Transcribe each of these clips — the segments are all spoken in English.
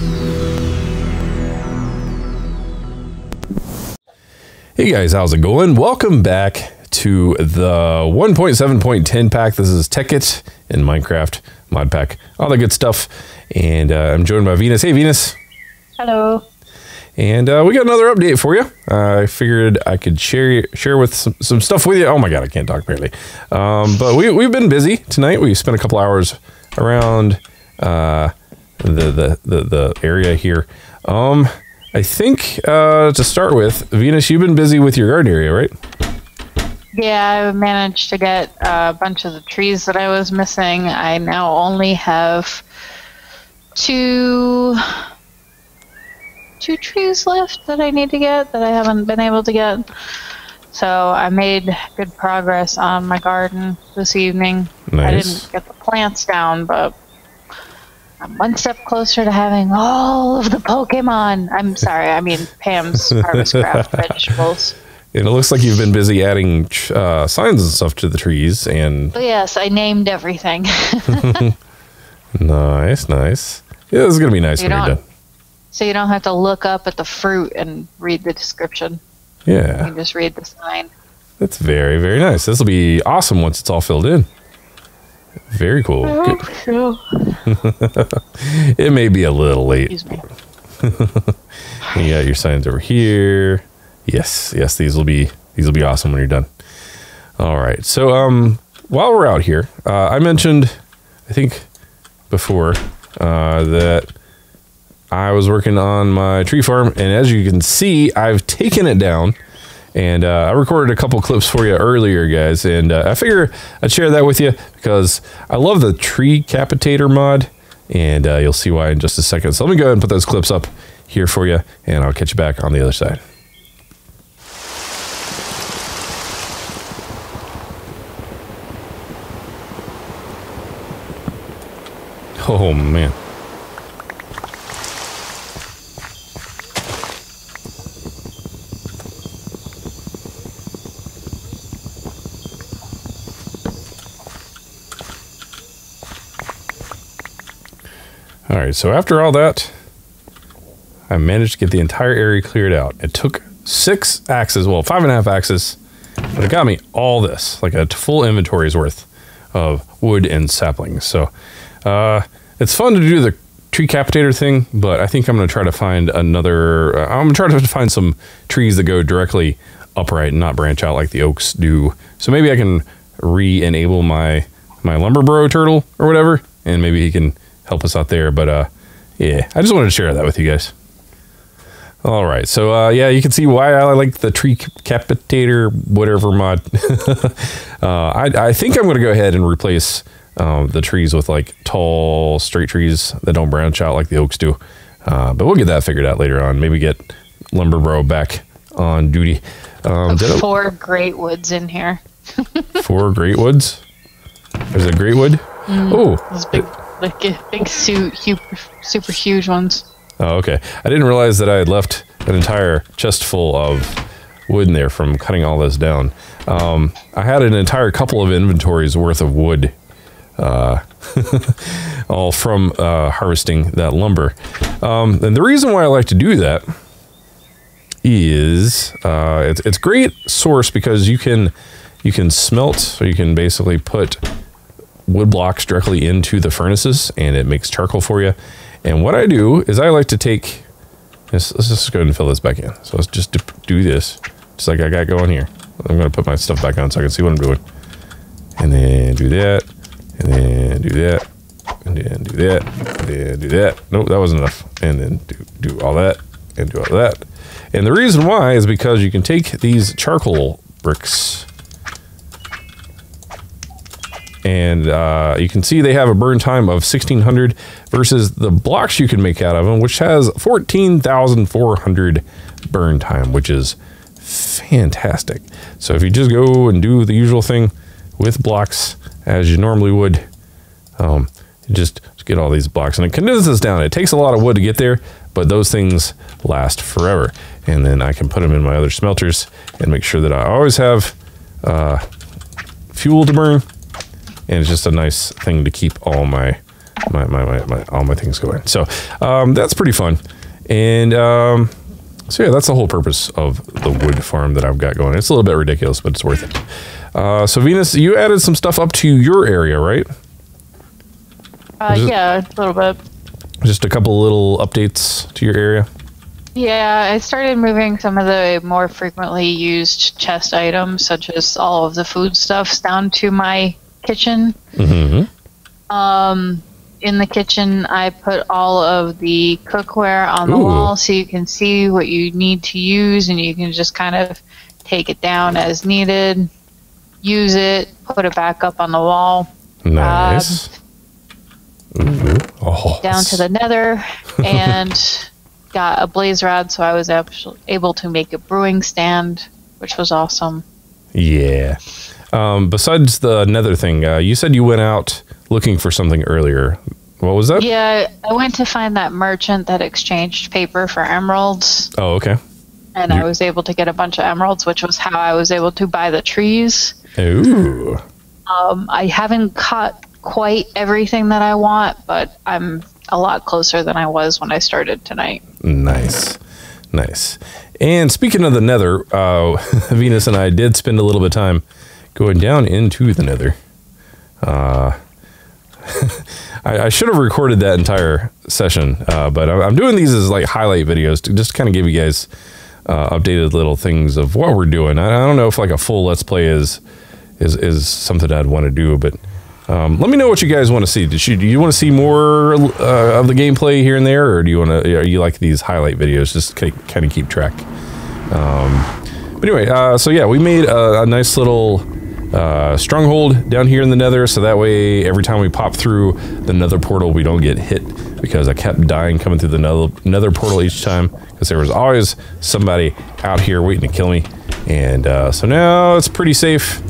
Hey guys, how's it going? Welcome back to the 1.7.10 pack. This is Tekkit in Minecraft mod pack, all the good stuff. And uh, I'm joined by Venus. Hey, Venus. Hello. And uh, we got another update for you. Uh, I figured I could share share with some, some stuff with you. Oh my god, I can't talk barely. Um, but we we've been busy tonight. We spent a couple hours around uh, the, the the the area here. Um, I think uh, to start with, Venus, you've been busy with your garden area, right? Yeah, I managed to get a bunch of the trees that I was missing. I now only have two two trees left that I need to get that I haven't been able to get. So I made good progress on my garden this evening. Nice. I didn't get the plants down, but I'm one step closer to having all of the Pokemon. I'm sorry, I mean Pam's Harvest Craft vegetables. And it looks like you've been busy adding uh, signs and stuff to the trees. And But yes, I named everything. nice, nice. Yeah, this is gonna be nice You when you're done. so you don't have to look up at the fruit and read the description. You Yeah, can just read the sign. that's very, very nice. This will be awesome once it's all filled in. Very cool. Good. so. It may be a little late. Excuse me. You got your signs over here. Yes, yes, these will be these will be awesome when you're done. All right. So um while we're out here, uh, I mentioned I think before uh, that I was working on my tree farm, and as you can see, I've taken it down. And uh, I recorded a couple clips for you earlier, guys, and uh, I figure I'd share that with you because I love the tree capitator mod, and uh, you'll see why in just a second. So let me go ahead and put those clips up here for you, and I'll catch you back on the other side. Oh man. Right, so after all that, I managed to get the entire area cleared out. It took six axes, well, five and a half axes, but it got me all this, like a full inventory's worth of wood and saplings. So uh, it's fun to do the tree capitator thing, but I think I'm going to try to find another. Uh, I'm going to try to find some trees that go directly upright and not branch out like the oaks do. So maybe I can re-enable my my lumber bro turtle or whatever, and maybe he can help us out there. But uh, yeah, I just wanted to share that with you guys. All right, so uh, yeah, you can see why I like the tree capitator whatever mod. uh, I, I think I'm going to go ahead and replace um, the trees with like tall, straight trees that don't branch out like the oaks do. Uh, but we'll get that figured out later on. Maybe get Lumber Bro back on duty. Um, did I- Four great woods in here. four great woods. There's a great wood. Oh, Those big, like big, suit, super, super huge ones. Oh, okay. I didn't realize that I had left an entire chest full of wood in there from cutting all this down. Um, I had an entire couple of inventories worth of wood, uh, all from uh, harvesting that lumber. Um, and the reason why I like to do that is uh, it's it's great source because you can you can smelt, so you can basically put wood blocks directly into the furnaces and it makes charcoal for you. And what I do is I like to take this, let's just go ahead and fill this back in. So let's just do- this, just like I got going here. I'm going to put my stuff back on so I can see what I'm doing. And then do that, and then do that, and then do that, and then do that. Nope, that wasn't enough. And then do, do all that, and do all that. And the reason why is because you can take these charcoal bricks and uh, you can see they have a burn time of 1600 versus the blocks you can make out of them which has 14400 burn time which is fantastic. So if you just go and do the usual thing with blocks as you normally would um, you just get all these blocks. And it condenses down. It takes a lot of wood to get there but those things last forever. And then i can put them in my other smelters and make sure that i always have uh, fuel to burn and it's just a nice thing to keep all my my, my, my, my all my things going. So um, that's pretty fun. And um, so yeah, that's the whole purpose of the wood farm that I've got going. It's a little bit ridiculous, but it's worth it. Uh, so Venus, you added some stuff up to your area, right? Uh, it- yeah, a little bit. Just a couple little updates to your area. Yeah, I started moving some of the more frequently used chest items, such as all of the food stuffs, down to my kitchen. Mm-hmm. Um, in the kitchen, I put all of the cookware on the Ooh. wall so you can see what you need to use and you can just kind of take it down as needed, use it, put it back up on the wall. Nice. Ooh. Oh, down to the nether and got a blaze rod so I was able to make a brewing stand, which was awesome. Yeah. Um, besides the nether thing, uh, you said you went out looking for something earlier. What was that? Yeah, I went to find that merchant that exchanged paper for emeralds, Oh, okay. and You- I was able to get a bunch of emeralds, which was how I was able to buy the trees. Ooh. Um, I haven't caught quite everything that I want, but I'm a lot closer than I was when I started tonight. Nice. Nice. And speaking of the nether, uh, Venus and I did spend a little bit of time going down into the nether. Uh, I, I should have recorded that entire session, uh, but I'm, I'm doing these as like highlight videos to just kind of give you guys uh, updated little things of what we're doing. I, I don't know if like a full let's play is is is something I'd want to do, but um, let me know what you guys want to see. Did you, do you want to see more uh, of the gameplay here and there, or do you want to? Are you like these highlight videos just kind of keep track? Um, but anyway, uh, so yeah, we made a, a nice little uh, stronghold down here in the Nether, so that way every time we pop through the Nether portal, we don't get hit because I kept dying coming through the Nether, nether portal each time because there was always somebody out here waiting to kill me, and uh, so now it's pretty safe.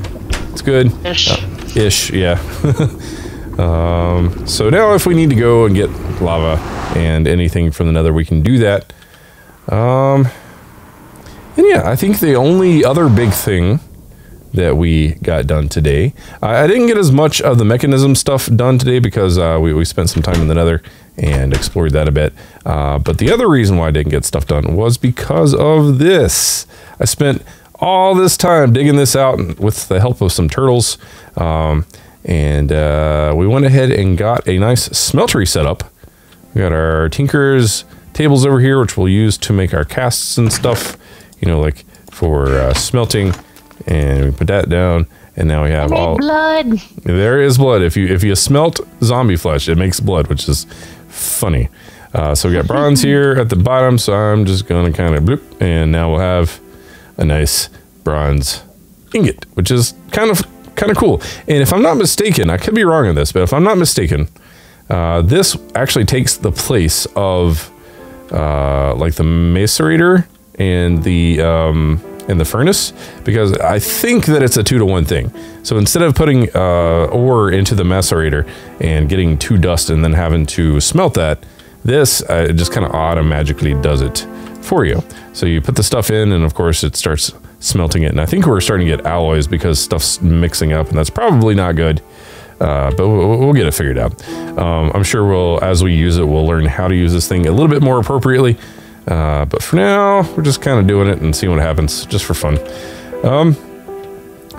It's good Ish. ish yeah um, so now if we need to go and get lava and anything from the nether we can do that um, and yeah i think the only other big thing that we got done today i, I didn't get as much of the Mekanism stuff done today because uh, we, we spent some time in the nether and explored that a bit uh, but the other reason why i didn't get stuff done was because of this i spent all this time digging this out with the help of some turtles. Um, and uh, we went ahead and got a nice smeltery set up. We got our Tinker's tables over here, which we'll use to make our casts and stuff, you know, like for uh, smelting. And we put that down. And now we have all. blood. There is blood. If you if you smelt zombie flesh, it makes blood, which is funny. Uh, so we got bronze here at the bottom. So I'm just gonna kind of bloop, and now we'll have a nice bronze ingot, which is kind of kind of cool. And if I'm not mistaken, I could be wrong on this, but if I'm not mistaken, uh, this actually takes the place of uh, like the macerator and the um, and the furnace because I think that it's a two to one thing. So instead of putting uh, ore into the macerator and getting two dust and then having to smelt that, this uh, it just kind of automatically does it for you. So you put the stuff in, and of course it starts smelting it. And I think we're starting to get alloys because stuff's mixing up, and that's probably not good. Uh, but we'll, we'll get it figured out. Um, I'm sure we'll, as we use it, we'll learn how to use this thing a little bit more appropriately. Uh, but for now, we're just kind of doing it and seeing what happens, just for fun. Um,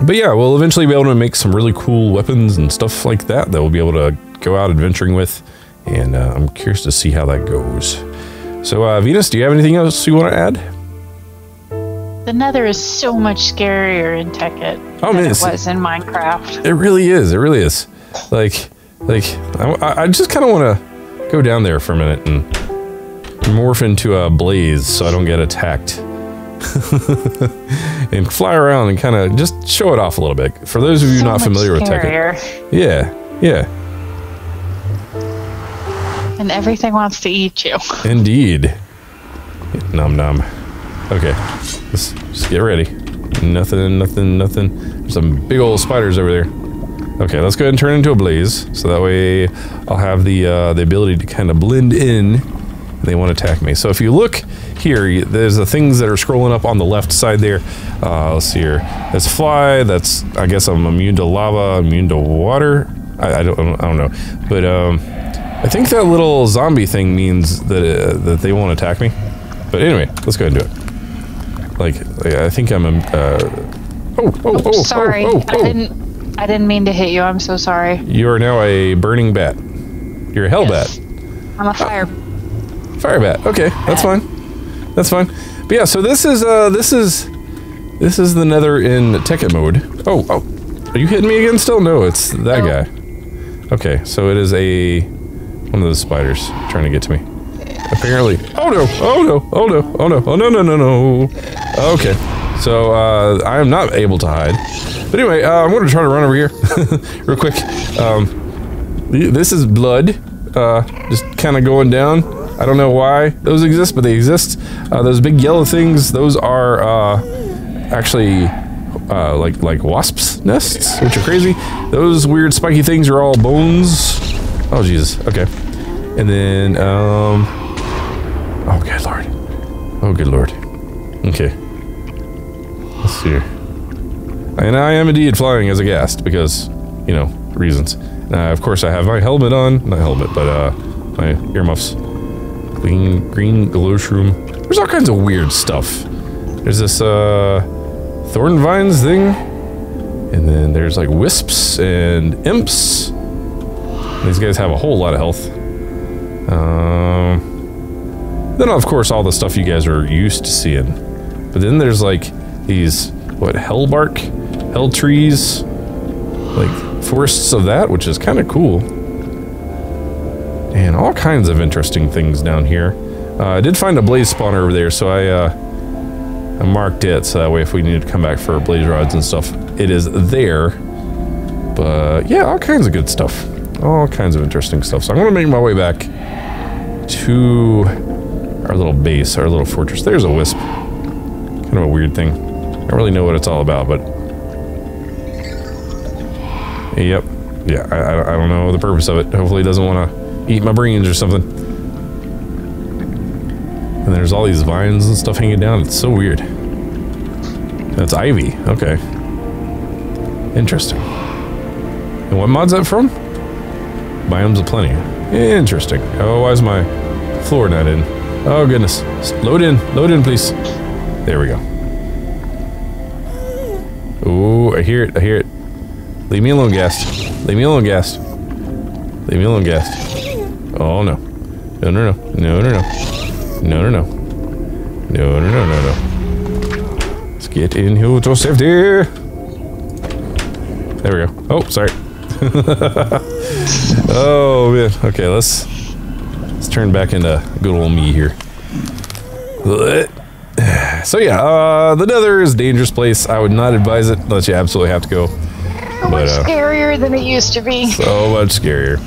but yeah, we'll eventually be able to make some really cool weapons and stuff like that that we'll be able to go out adventuring with. And uh, I'm curious to see how that goes. So, uh, Venus, do you have anything else you want to add? The Nether is so much scarier in Tekkit Oh, than man, it was in Minecraft. It really is. It really is. Like, like I, I- I just kind of want to go down there for a minute and morph into a blaze so I don't get attacked. and fly around and kind of just show it off a little bit. For those of you So not familiar with Tekkit, yeah, yeah, And everything wants to eat you. indeed. Num num. Okay, let's just get ready. Nothing, nothing, nothing. There's some big old spiders over there. Okay, let's go ahead and turn into a blaze, so that way I'll have the uh, the ability to kind of blend in. They won't attack me. So if you look here, there's the things that are scrolling up on the left side there. Uh, let's see here. That's fly. That's I guess I'm immune to lava, immune to water. I, I don't I don't know, but um, I think that little zombie thing means that uh, that they won't attack me. But anyway, let's go ahead and do it. Like, like I think I'm a. Uh, oh, oh, oh, sorry, oh, oh, I oh. didn't. I didn't mean to hit you. I'm so sorry. You are now a burning bat. You're a hell Yes. bat. I'm a fire. Fire bat. Okay, that's fine. That's fine. But yeah, so this is uh this is this is the Nether in Tekkit mode. Oh, oh. Are you hitting me again still? No, it's that No. guy. Okay, so it is a one of those spiders trying to get to me. Apparently. Oh no! Oh no! Oh no! Oh no! Oh no no no no! Okay. So uh, I am not able to hide. But anyway, uh, I'm going to try to run over here real quick. Um, this is blood, uh, just kind of going down. I don't know why those exist, but they exist. Uh, those big yellow things, those are uh, actually uh, like like wasps' nests, which are crazy. Those weird spiky things are all bones. Oh Jesus. Okay. And then um. Oh good lord. Oh good lord. Okay. Let's see here. And I am indeed flying as a ghast because, you know, reasons. Uh, of course, I have my helmet on. Not helmet, but uh, my earmuffs. Green, green glow shroom. There's all kinds of weird stuff. There's this uh, thorn vines thing, and then there's like wisps and imps. These guys have a whole lot of health. Um, then, of course, all the stuff you guys are used to seeing. But then there's like these what hell bark, hell trees, like forests of that, which is kind of cool. And all kinds of interesting things down here. Uh, I did find a blaze spawner over there, so I uh, I marked it so that way if we need to come back for blaze rods and stuff, it is there. But yeah, all kinds of good stuff. All kinds of interesting stuff. So I'm gonna make my way back to our little base, our little fortress. There's a wisp. Kind of a weird thing. I don't really know what it's all about, but yep, yeah. I, I, I don't know the purpose of it. Hopefully, it doesn't want to eat my brains or something. And there's all these vines and stuff hanging down. It's so weird. That's ivy. Okay. Interesting. And what mod's that from? Biomes of Plenty. Interesting. Oh, why is my floor not in? Oh, goodness. Load in. Load in, please. There we go. Ooh, I hear it. I hear it. Leave me alone, Ghast. Leave me alone, Ghast. Leave me alone, Ghast. Oh, no. No, no, no. No, no, no. No, no, no. No, no, no, no, no. Let's get in here to safety. There we go. Oh, sorry. oh man. Okay, let's let's turn back into good old me here. So yeah, uh, the Nether is a dangerous place. I would not advise it unless you absolutely have to go. So But, much uh, scarier than it used to be. So much scarier.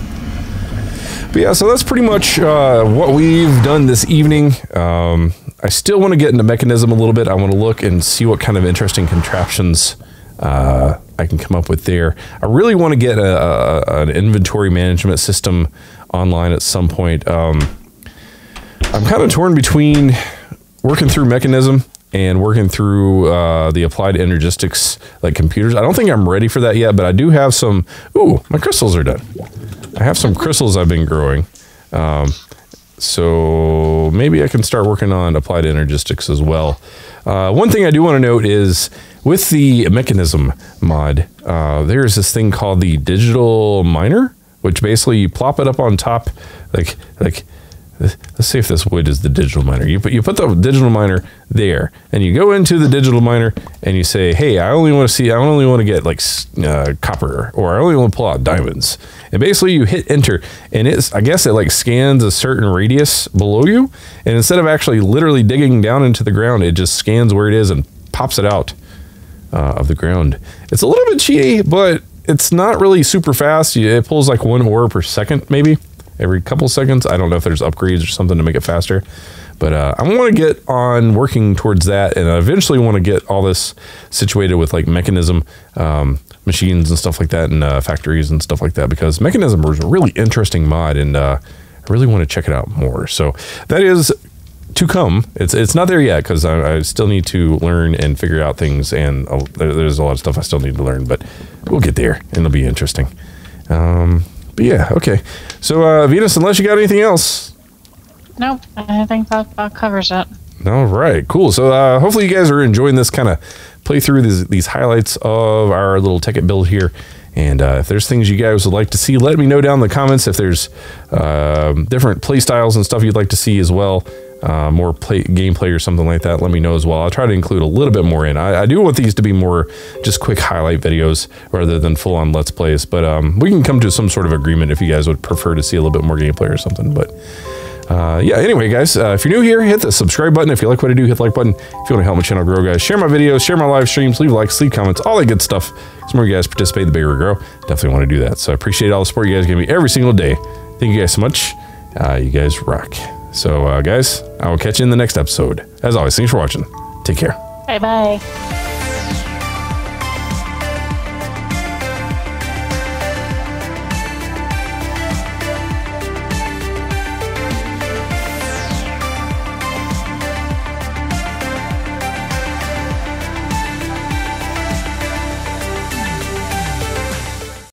But yeah, so that's pretty much uh, what we've done this evening. Um, I still want to get into Mekanism a little bit. I want to look and see what kind of interesting contraptions uh, I can come up with there. I really want to get a, a, an inventory management system online at some point. Um, I'm kind of torn between working through Mekanism and working through uh, the applied energistics like computers. I don't think I'm ready for that yet, but I do have some. Ooh, my crystals are done. I have some crystals I've been growing. Um, so maybe I can start working on applied energistics as well. Uh, one thing I do want to note is with the Mekanism mod, uh, there's this thing called the digital miner, which basically you plop it up on top, like like. Let's see if this wood is the digital miner. You put you put the digital miner there, and you go into the digital miner, and you say, "Hey, I only want to see, I only want to get like uh, copper, or I only want to pull out diamonds." And basically, you hit enter, and it's I guess it like scans a certain radius below you, and instead of actually literally digging down into the ground, it just scans where it is and pops it out uh, of the ground. It's a little bit cheaty, but it's not really super fast. It pulls like one ore per second, maybe every couple seconds. I don't know if there's upgrades or something to make it faster, but uh, I want to get on working towards that, and I eventually want to get all this situated with like Mekanism. Um, machines and stuff like that and uh, factories and stuff like that because Mekanism was a really interesting mod and uh, i really want to check it out more so that is to come. It's it's not there yet because I, I still need to learn and figure out things, and uh, there- there's a lot of stuff I still need to learn. But we'll get there, and it'll be interesting. Um, but yeah, okay. So uh, Venus, unless you got anything else, Nope, I think that about covers it. all right, cool. So uh, hopefully you guys are enjoying this kind of playthrough these these highlights of our little Tekkit build here. And uh, if there's things you guys would like to see, let me know down in the comments. If there's um, different play styles and stuff you'd like to see as well, uh, more play gameplay or something like that, let me know as well. I'll try to include a little bit more in. I, I do want these to be more just quick highlight videos rather than full on let's plays. But um, we can come to some sort of agreement if you guys would prefer to see a little bit more gameplay or something. But uh, yeah, anyway, guys, uh, if you're new here, hit the subscribe button. If you like what I do, hit the like button. If you want to help my channel grow, guys, share my videos, share my live streams, leave likes, leave comments, all that good stuff. The more you guys participate, the bigger we grow. Definitely want to do that. So I appreciate all the support you guys give me every single day. Thank you guys so much. Uh, you guys rock. So, uh, guys, I will catch you in the next episode. As always, thanks for watching. Take care. Bye bye.